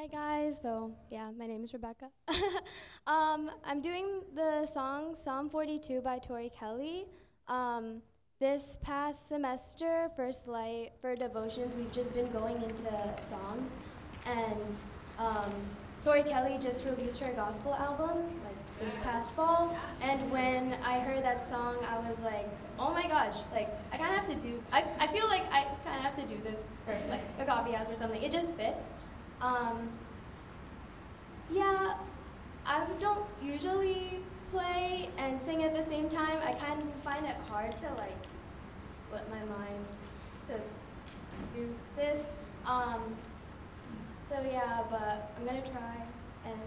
Hi guys, so yeah, my name is Rebecca. um, I'm doing the song Psalm 42 by Tori Kelly. Um, this past semester, First Light, for devotions, we've just been going into songs. And um, Tori Kelly just released her gospel album like this past fall. And when I heard that song, I was like, oh my gosh, like I kind of have to do, I, I feel like I kind of have to do this for like a coffee house or something. It just fits. Um, yeah, I don't usually play and sing at the same time. I kind of find it hard to like split my mind to do this. Um, so yeah, but I'm gonna try and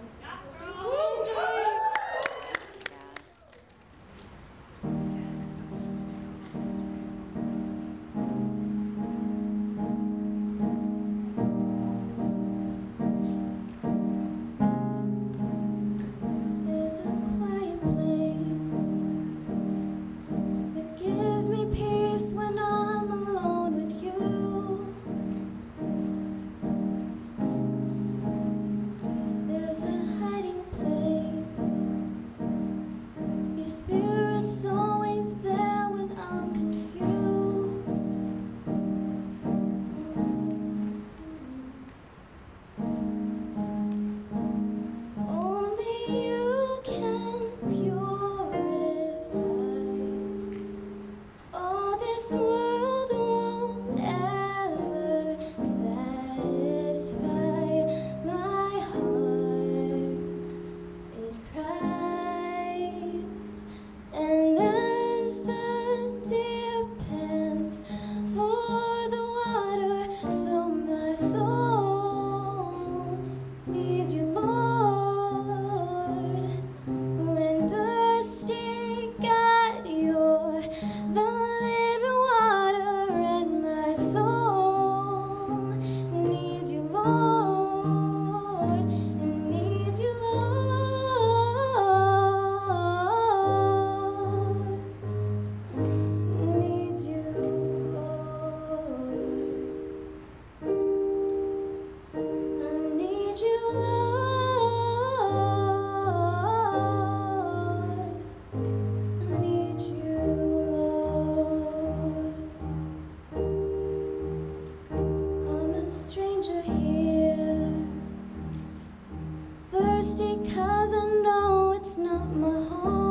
thirsty 'cause I know it's not my home.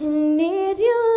and needs you.